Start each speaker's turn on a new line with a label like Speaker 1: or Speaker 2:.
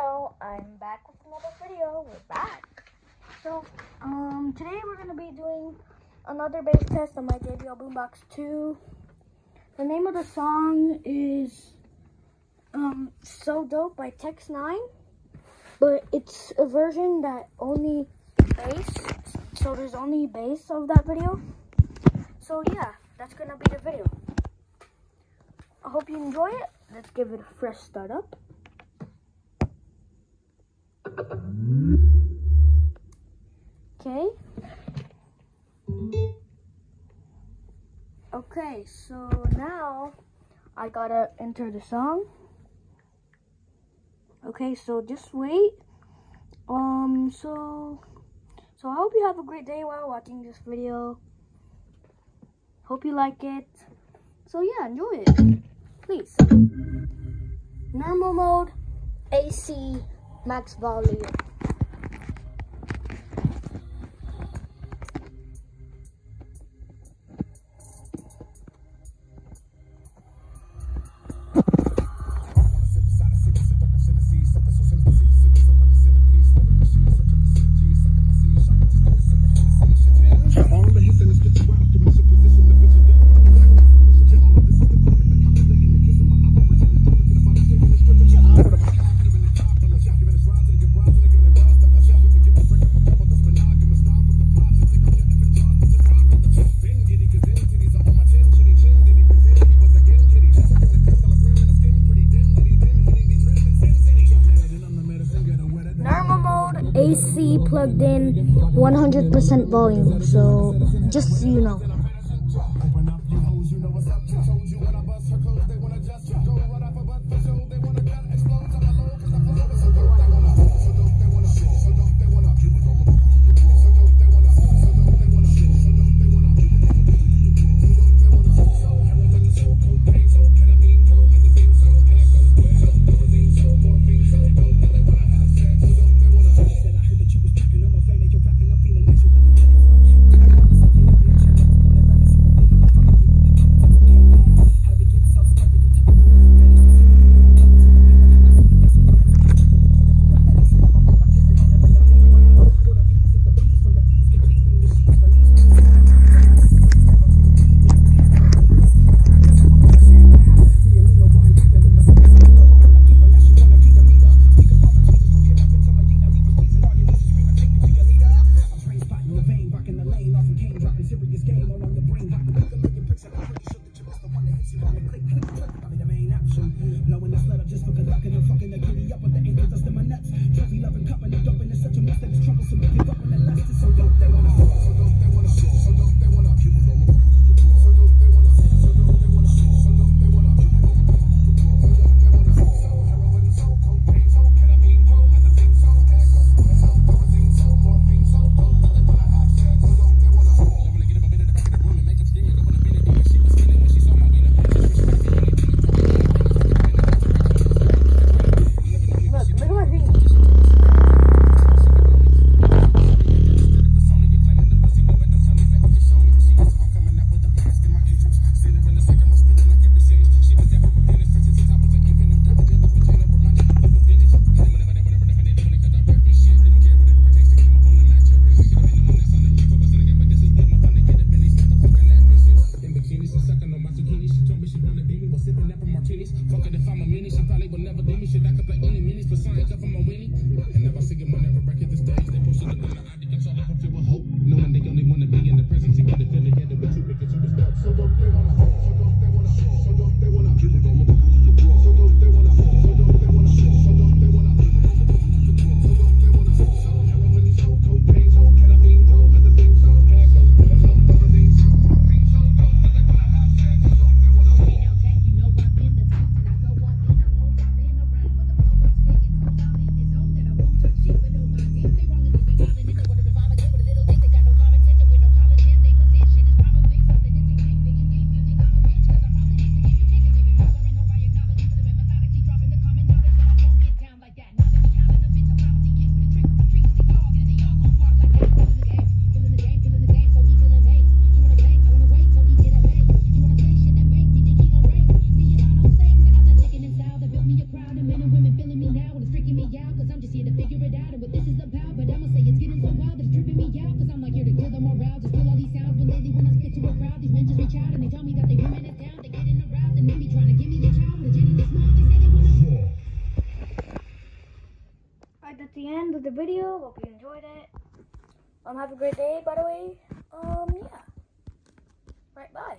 Speaker 1: Hello, I'm back with another video. We're back. So, um, today we're gonna be doing another bass test on my JBL Boombox 2. The name of the song is um So Dope by Tech N9ne, but it's a version that only bass. So there's only bass of that video. So yeah, that's gonna be the video. I hope you enjoy it. Let's give it a fresh start up. Okay, so now I gotta enter the song. Okay, so just wait. Um, so, so I hope you have a great day while watching this video. Hope you like it. So yeah, enjoy it, please. Normal mode, AC, max volume. plugged in 100% volume, so just so you know.
Speaker 2: So when they fuck on the last, so dope, they wanna. Fuck it if I'm a mini, she probably would never do me shit. I could play any spit to a crowd, these men just reach out and they tell me that they reminisce down. They getting aroused and they be trying to give me the chow with a gin smile. They say they wanna.
Speaker 1: Alright, that's the end of the video. Hope you enjoyed it. Um, have a great day, by the way. Um, yeah. Right, bye.